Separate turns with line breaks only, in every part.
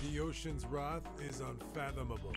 The ocean's wrath is unfathomable.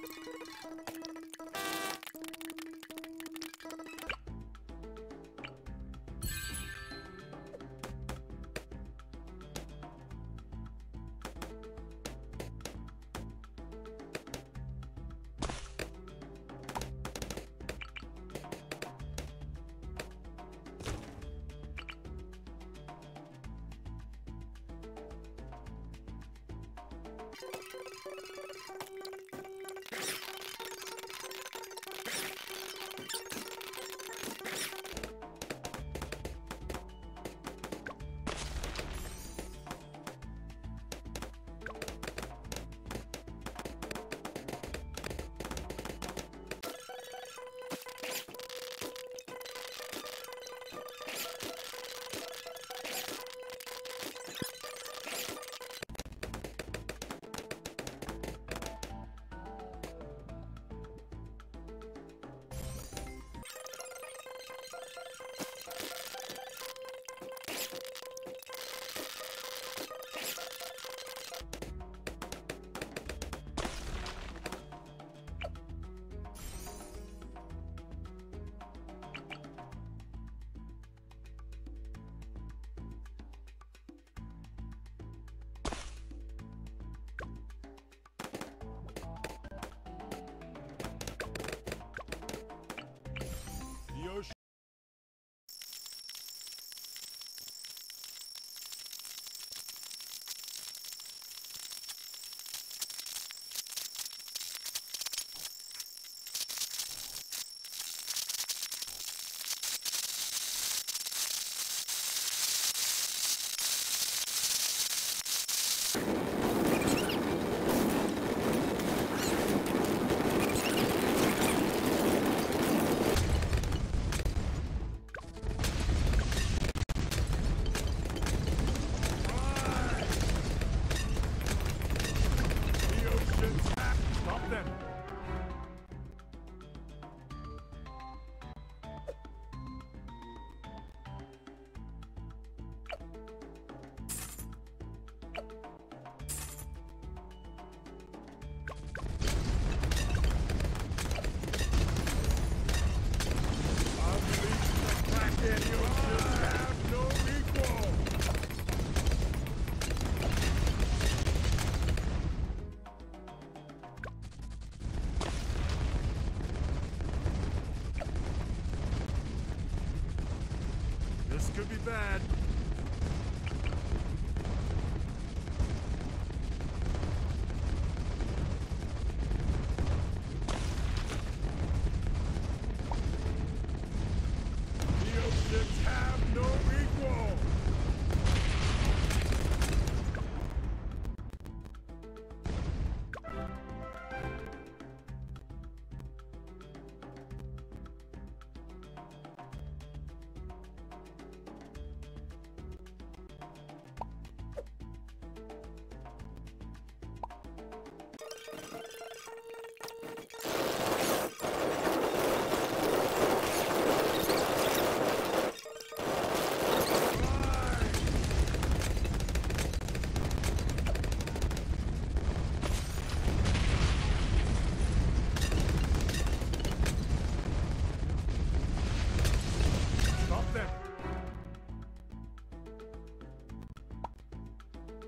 The This could be bad.